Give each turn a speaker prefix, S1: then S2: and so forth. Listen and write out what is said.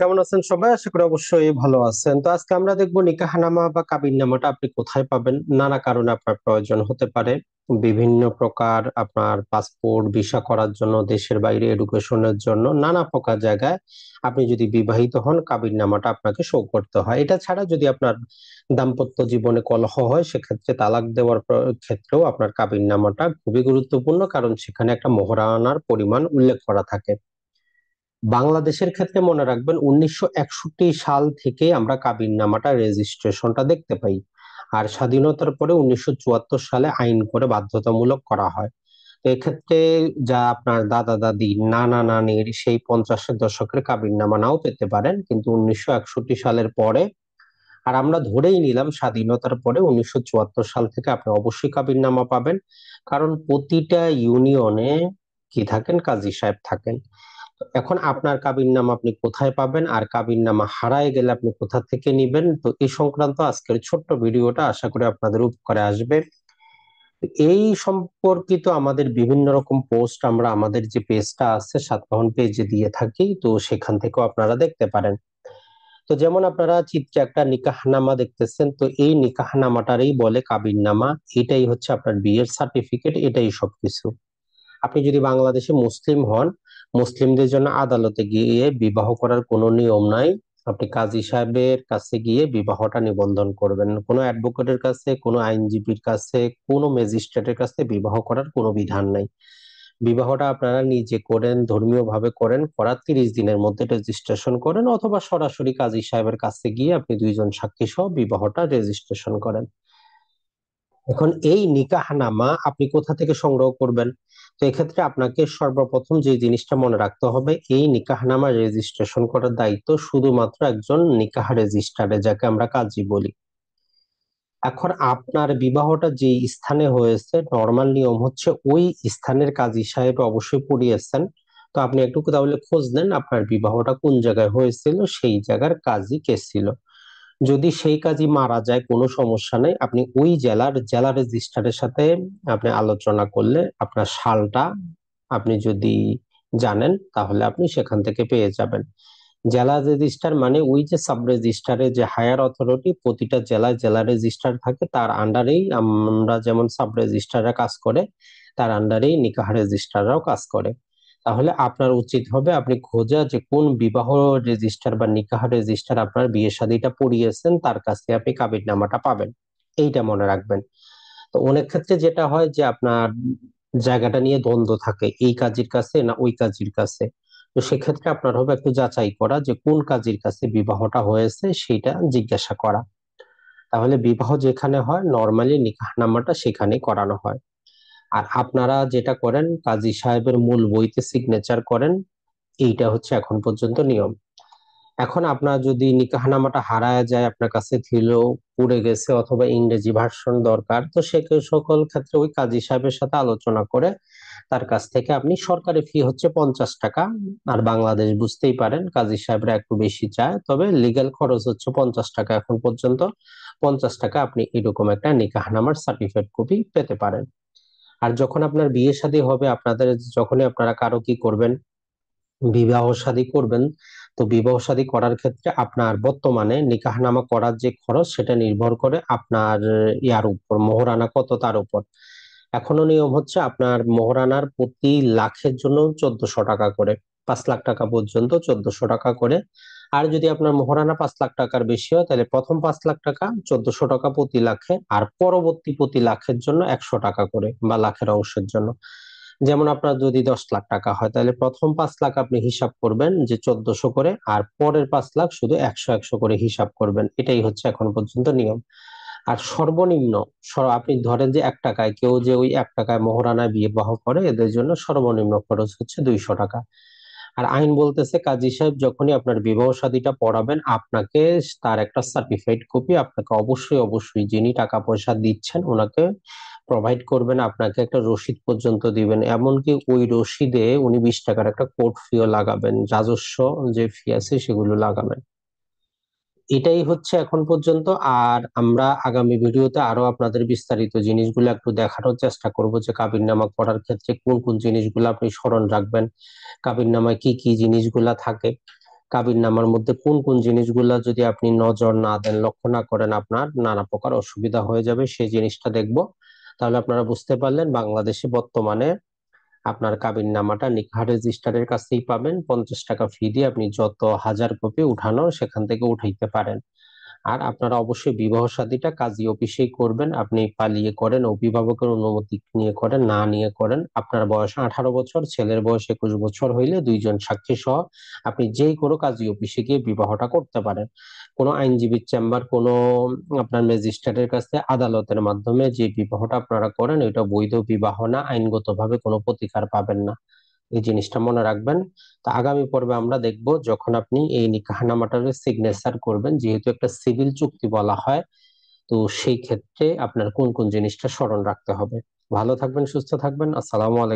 S1: কেমন আছেন সবাই? আশা করি অবশ্যই ভালো আছেন। তো আজকে আমরা দেখব নিকাহনামা বা কাবিননামাটা আপনি কোথায় পাবেন? নানা কারণে আপনার প্রয়োজন হতে পারে। বিভিন্ন প্রকার আপনার পাসপোর্ট, ভিসা করার জন্য, দেশের বাইরে এডুকেশনের জন্য, নানা প্রকার জায়গায় আপনি যদি বিবাহিত হন, কাবিননামাটা আপনাকে শো করতে হয়। এটা ছাড়া যদি আপনার দাম্পত্য জীবনে কলহ হয়, সেক্ষেত্রে তালাক দেওয়ার ক্ষেত্রেও আপনার কাবিননামাটা খুবই গুরুত্বপূর্ণ, কারণ সেখানে একটা মোহরানার পরিমাণ উল্লেখ করা থাকে। বাংলাদেশের ক্ষেত্রে মনে রাখবেন উনিশশো একষট্টি সাল থেকে আমরা কাবিননামাটা রেজিস্ট্রেশনটা দেখতে পাই। আর স্বাধীনতার পরে উনিশশো চুয়াত্তর সালে আইন করে বাধ্যতামূলক করা হয়। তো এক্ষেত্রে যা আপনার দাদা, দাদি, নানা, নানির সেই পঞ্চাশের দশকের কাবিননামা নাও পেতে পারেন। কিন্তু উনিশশো একষট্টি সালের পরে, আর আমরা ধরেই নিলাম স্বাধীনতার পরে উনিশশো চুয়াত্তর সাল থেকে আপনি অবশ্যই কাবিননামা পাবেন। কারণ প্রতিটা ইউনিয়নে কি থাকেন? কাজী সাহেব থাকেন। এখন আপনার কাবিননামা আপনি কোথায় পাবেন? আর কাবিননামা হারায় গেলে আপনি কোথা থেকে নিবেন? তো এই সংক্রান্ত আজকের ছোট্ট ভিডিওটা আশা করি আপনাদের উপকারে আসবে। এই সম্পর্কিত আমাদের বিভিন্ন রকম পোস্ট আমরা আমাদের যে পেজটা আছে সাতবাহন পেজে দিয়ে থাকি, তো সেখান থেকেও আপনারা দেখতে পারেন। তো যেমন আপনারা চিত্রে একটা নিকাহনামা দেখতেছেন, তো এই নিকাহনামাটারই বলে কাবিননামা এটাই হচ্ছে আপনার বিয়ের সার্টিফিকেট, এটাই সবকিছু। আপনি যদি বাংলাদেশে মুসলিম হন মুসলিমদের জন্য আদালতে গিয়ে বিবাহ করার কোনো নিয়ম নাই। আপনি কাজী সাহেবের কাছে গিয়ে বিবাহটা নিবন্ধন করবেন। কোনো অ্যাডভোকেটের কাছে, কোনো আইনজীবীর কাছে, কোনো ম্যাজিস্ট্রেটের কাছে বিবাহ করার কোনো বিধান নাই। বিবাহটা আপনারা নিজে করেন ধর্মীয় ভাবে করেন, করার তিরিশ দিনের মধ্যে রেজিস্ট্রেশন করেন অথবা সরাসরি কাজী সাহেবের কাছে গিয়ে আপনি দুইজন সাক্ষী সহ বিবাহটা রেজিস্ট্রেশন করেন। এখন এই নিকাহনামা আপনি কোথা থেকে সংগ্রহ করবেন? তো এক্ষেত্রে আপনাকে সর্বপ্রথম যে জিনিসটা মনে রাখতে হবে, এই নিকাহনামা রেজিস্ট্রেশন করার দায়িত্ব শুধুমাত্র একজন নিকাহ রেজিস্ট্রারে যাকে আমরা কাজী বলি। এখন আপনার বিবাহটা যে স্থানে হয়েছে নর্মাল নিয়ম হচ্ছে ওই স্থানের কাজী সাহেব অবশ্যই পড়িয়েছেন। তো আপনি একটু তাহলে খোঁজ নেন আপনার বিবাহটা কোন জায়গায় হয়েছিল, সেই জায়গার কাজী কে ছিল। যদি সেই কাজী মারা যায়, কোনো সমস্যা নেই। আপনি ওই জেলার, জেলা রেজিস্ট্রারের সাথে আপনি আলোচনা করলে আপনার সালটা আপনি যদি জানেন, তাহলে আপনি সেখান থেকে পেয়ে যাবেন। জেলা রেজিস্ট্রার মানে ওই যে সাব রেজিস্ট্রারে যে হায়ার অথরিটি, প্রতিটা জেলায় জেলা রেজিস্ট্রার থাকে। তার আন্ডারেই আমরা যেমন সাব রেজিস্ট্রাররা কাজ করে, তার আন্ডারেই নিকাহ রেজিস্ট্রাররাও কাজ করে। তাহলে আপনার উচিত হবে আপনি খোঁজা যে কোন বিবাহ রেজিস্টার বা নিকাহ রেজিস্টার আপনার বিয়ে শাদীটা পড়িয়েছেন, তার কাছে আপনি কাবিননামাটা পাবেন। এইটা মনে রাখবেন। তো অনেক ক্ষেত্রে যেটা হয় যে আপনার জায়গাটা নিয়ে দ্বন্দ্ব থাকে, এই কাজের কাছে না ওই কাজের কাছে। তো সেক্ষেত্রে আপনার হবে একটু যাচাই করা যে কোন কাজের কাছে বিবাহটা হয়েছে সেটা জিজ্ঞাসা করা। তাহলে বিবাহ যেখানে হয় নর্মালি নিকাহনামাটা সেখানে করানো হয়। আর আপনারা যেটা করেন, কাজী সাহেবের মূল বইতে সিগনেচার করেন, এইটা হচ্ছে এখন পর্যন্ত নিয়ম। এখন আপনার যদি নিকাহনামাটা হারায় যায়, আপনার কাছে ছিল পুড়ে গেছে অথবা ইংরেজি ভার্সন দরকার, তো সে সকল ক্ষেত্রে ওই কাজী সাহেবের সাথে আলোচনা করে তার কাছ থেকে আপনি সরকারি ফি হচ্ছে পঞ্চাশ টাকা। আর বাংলাদেশ বুঝতেই পারেন, কাজী সাহেবরা একটু বেশি চায়, তবে লিগ্যাল খরচ হচ্ছে পঞ্চাশ টাকা এখন পর্যন্ত। পঞ্চাশ টাকা আপনি এরকম একটা নিকাহনামার সার্টিফিকেট কপি পেতে পারেন। আর যখন আপনার বিয়ে শাদী হবে, আপনাদের যখনই আপনারা কারও কি করবেন, বিবাহ শাদী করবেন, তো বিবাহ শাদী করার ক্ষেত্রে আপনার বর্তমানে নিকাহনামা করার যে খরচ, সেটা নির্ভর করে আপনার ইয়ার উপর, মোহরানা কত তার উপর। এখনও নিয়ম হচ্ছে আপনার মোহরানার প্রতি লাখের জন্য চোদ্দশো টাকা করে, পাঁচ লাখ টাকা পর্যন্ত চোদ্দশো টাকা করে আর যদি আপনার মোহরানা পাঁচ লাখ টাকার বেশি হয়, তাহলে প্রথম পাঁচ লাখ টাকা চোদ্দশো টাকা প্রতি লাখে আর পরবর্তী প্রতি লাখের জন্য একশো টাকা করে বা লাখের অংশের জন্য। যেমন আপনার যদি দশ লাখ টাকা হয়, তাহলে প্রথম পাঁচ লাখ আপনি হিসাব করবেন যে চোদ্দশো করে আর পরের পাঁচ লাখ শুধু একশো একশো করে হিসাব করবেন। এটাই হচ্ছে এখন পর্যন্ত নিয়ম। আর সর্বনিম্ন আপনি ধরেন যে এক টাকায় কেউ যে ওই এক টাকায় মোহরানায় বিবাহ করে, এদের জন্য সর্বনিম্ন খরচ হচ্ছে দুইশো টাকা। আর আইন বলতেছে, কাজী সাহেব যখনই আপনার বিবাহ শাদীটা পড়াবেন, আপনাকে তার একটা সার্টিফাইড কপি আপনাকে অবশ্যই অবশ্যই যিনি টাকা পয়সা দিচ্ছেন ওনাকে প্রোভাইড করবেন, আপনাকে একটা রসিদ পর্যন্ত দিবেন। এমনকি ওই রসিদে উনি বিশ টাকার একটা কোর্ট ফিও লাগাবেন, রাজস্ব যে ফি আছে সেগুলো লাগাবেন। এটাই হচ্ছে এখন পর্যন্ত। আর আমরা আগামী ভিডিওতে আরও আপনাদের বিস্তারিত জিনিসগুলো একটু দেখানোর চেষ্টা করব যে কাবিননামা করার ক্ষেত্রে কোন কোন জিনিসগুলো আপনি স্মরণ রাখবেন, কাবিননামায় কি কি জিনিসগুলা থাকে, কাবিননামার মধ্যে কোন কোন জিনিসগুলা যদি আপনি নজর না দেন, লক্ষ্য না করেন, আপনার নানা প্রকার অসুবিধা হয়ে যাবে, সেই জিনিসটা দেখব। তাহলে আপনারা বুঝতে পারলেন বাংলাদেশে বর্তমানে আপনার কাবিন নামাটা নিকাহ রেজিস্ট্রারের কাছেই পাবেন। পঞ্চাশ টাকা ফি দিয়ে আপনি যত হাজার কপি উঠানো সেখান থেকে উঠাইতে পারেন। আর আপনারা অবশ্যই বিবাহ শাদীটা কাজী অফিসেই করবেন। আপনি পালিয়ে করেন, অভিভাবকের অনুমতি নিয়ে করেন, না নিয়ে করেন, আপনার বয়স আঠারো বছর, ছেলের বয়স একুশ বছর হইলে দুইজন সাক্ষী সহ আপনি যেই কোনো কাজী অফিসে গিয়ে বিবাহটা করতে পারেন। কোনো আইনজীবীর চেম্বার, কোনো আপনার ম্যাজিস্ট্রেটের কাছে আদালতের মাধ্যমে যে বিবাহটা আপনারা করেন, ওইটা বৈধ বিবাহ না, আইনগতভাবে কোনো প্রতিকার পাবেন না। এই জিনিসটা মনে রাখবেন। তো আগামী পর্বে আমরা দেখব যখন আপনি এই নিকাহনামাটার সিগনেচার করবেন, যেহেতু একটা সিভিল চুক্তি বলা হয়, তো সেই ক্ষেত্রে আপনার কোন কোন জিনিসটা স্মরণ রাখতে হবে। ভালো থাকবেন, সুস্থ থাকবেন। আসসালামু আলাইকুম।